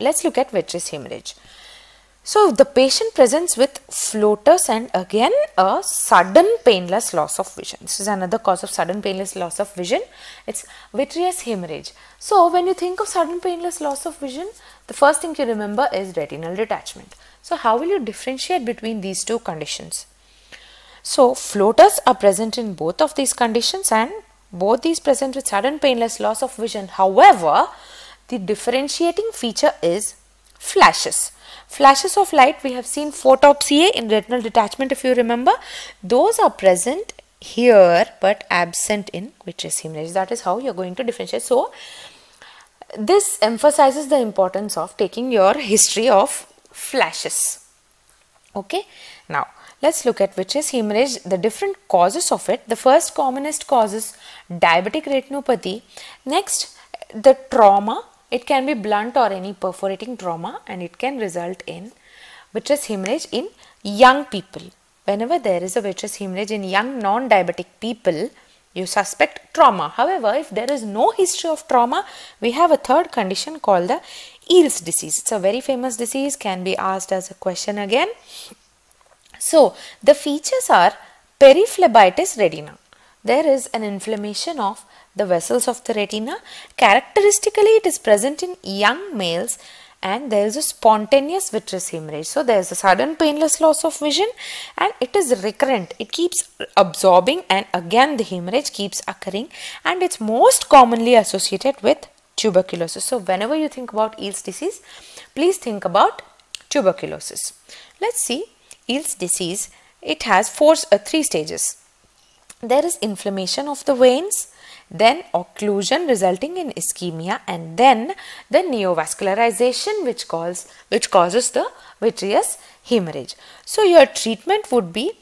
Let's look at vitreous hemorrhage. So the patient presents with floaters and again a sudden painless loss of vision. This is another cause of sudden painless loss of vision. It's vitreous hemorrhage. So when you think of sudden painless loss of vision, the first thing you remember is retinal detachment. So how will you differentiate between these two conditions? So floaters are present in both of these conditions and both these present with sudden painless loss of vision. However, the differentiating feature is flashes. Flashes of light we have seen photopsia in retinal detachment if you remember. Those are present here but absent in vitreous hemorrhage. That is how you are going to differentiate. So, this emphasizes the importance of taking your history of flashes. Okay. Now, let's look at vitreous hemorrhage, the different causes of it. The first commonest causes diabetic retinopathy. Next, the trauma it can be blunt or any perforating trauma and it can result in vitreous hemorrhage in young people. Whenever there is a vitreous hemorrhage in young non-diabetic people, you suspect trauma. However, if there is no history of trauma, we have a third condition called the Eales disease. It's a very famous disease, can be asked as a question again. So, the features are periphlebitis retina. There is an inflammation of the vessels of the retina. Characteristically, it is present in young males and there is a spontaneous vitreous hemorrhage. So, there is a sudden painless loss of vision and it is recurrent. It keeps absorbing and again the hemorrhage keeps occurring and it's most commonly associated with tuberculosis. So, whenever you think about Eales disease, please think about tuberculosis. Let's see Eales disease. It has four, uh, three stages. There is inflammation of the veins, then occlusion resulting in ischemia and then the neovascularization which, cause, which causes the vitreous hemorrhage. So, your treatment would be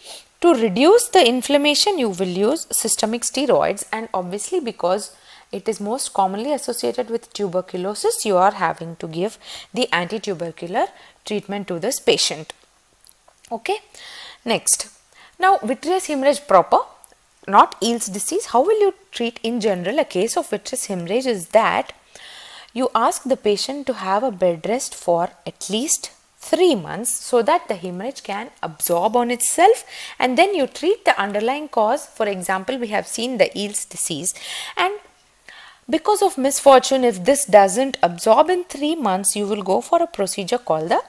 to reduce the inflammation you will use systemic steroids and obviously because it is most commonly associated with tuberculosis you are having to give the anti-tubercular treatment to this patient. Okay. Next. Now vitreous hemorrhage proper not Eales disease, how will you treat in general a case of vitreous hemorrhage is that you ask the patient to have a bed rest for at least 3 months so that the hemorrhage can absorb on itself and then you treat the underlying cause. For example, we have seen the Eales disease and because of misfortune if this doesn't absorb in 3 months you will go for a procedure called the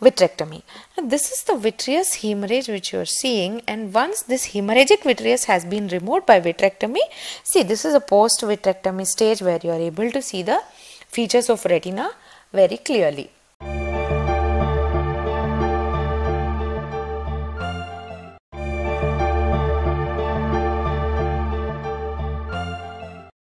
vitrectomy. Now, this is the vitreous hemorrhage which you are seeing and once this hemorrhagic vitreous has been removed by vitrectomy, see this is a post vitrectomy stage where you are able to see the features of retina very clearly.